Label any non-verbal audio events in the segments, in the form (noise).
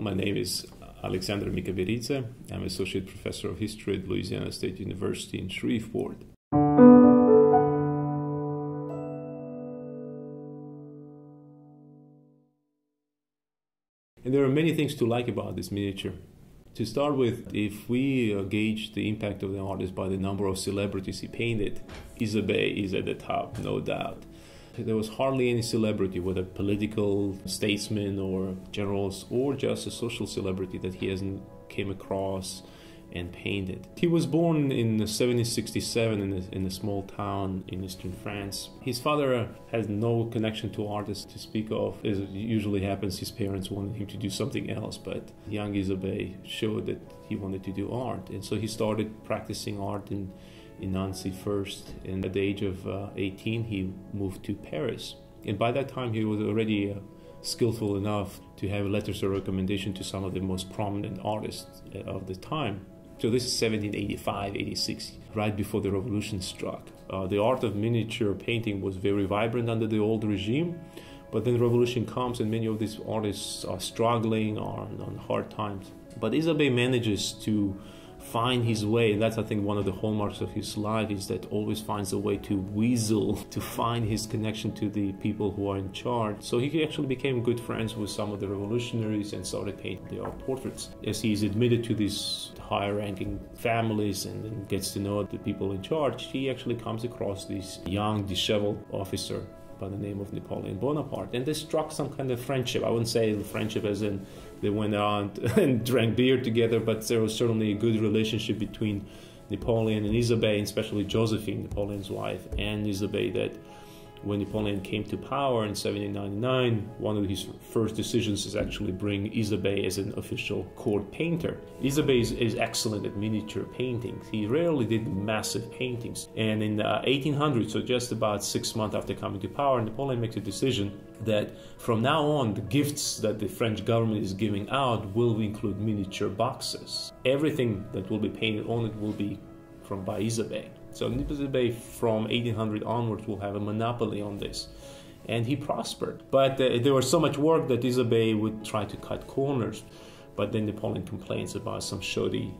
My name is Alexander Mikaberidze. I'm Associate Professor of History at Louisiana State University in Shreveport. And there are many things to like about this miniature. To start with, if we uh, gauge the impact of the artist by the number of celebrities he painted, Isabey is at the top, no doubt. There was hardly any celebrity, whether political statesman or generals or just a social celebrity that he hasn't came across and painted. He was born in 1767 in a, in a small town in eastern France. His father uh, has no connection to artists to speak of. As usually happens, his parents wanted him to do something else, but young Isabey showed that he wanted to do art. And so he started practicing art in in Nancy first, and at the age of uh, 18, he moved to Paris. And by that time, he was already uh, skillful enough to have letters of recommendation to some of the most prominent artists uh, of the time. So this is 1785, 86, right before the revolution struck. Uh, the art of miniature painting was very vibrant under the old regime, but then the revolution comes and many of these artists are struggling on, on hard times. But Isabey manages to find his way. And that's, I think, one of the hallmarks of his life is that always finds a way to weasel, (laughs) to find his connection to the people who are in charge. So he actually became good friends with some of the revolutionaries and started painting their portraits. As he is admitted to these higher ranking families and, and gets to know the people in charge, he actually comes across this young, disheveled officer by the name of Napoleon Bonaparte. And they struck some kind of friendship. I wouldn't say friendship as in they went out (laughs) and drank beer together, but there was certainly a good relationship between Napoleon and Isabey, especially Josephine, Napoleon's wife, and Isabey that when Napoleon came to power in 1799, one of his first decisions is actually bring Isabey as an official court painter. Isabey is, is excellent at miniature paintings. He rarely did massive paintings. And in uh, 1800, so just about six months after coming to power, Napoleon makes a decision that from now on, the gifts that the French government is giving out will include miniature boxes. Everything that will be painted on it will be from by Isabey. So Isabey from 1800 onwards will have a monopoly on this. And he prospered. But uh, there was so much work that Isabey would try to cut corners. But then Napoleon complains about some shoddy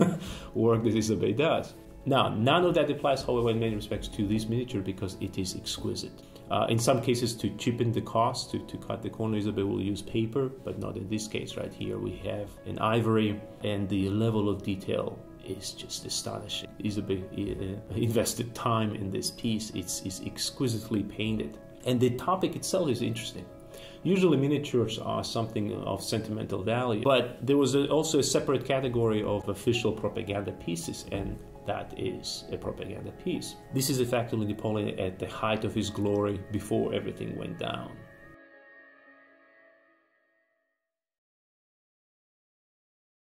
(laughs) work that Isabey does. Now, none of that applies, however, in many respects to this miniature because it is exquisite. Uh, in some cases, to cheapen the cost, to, to cut the corner, Isabey will use paper, but not in this case. Right here, we have an ivory, and the level of detail is just astonishing. Isabey uh, (laughs) invested time in this piece. It's, it's exquisitely painted. And the topic itself is interesting. Usually miniatures are something of sentimental value, but there was a, also a separate category of official propaganda pieces, and that is a propaganda piece. This is effectively Napoleon at the height of his glory before everything went down.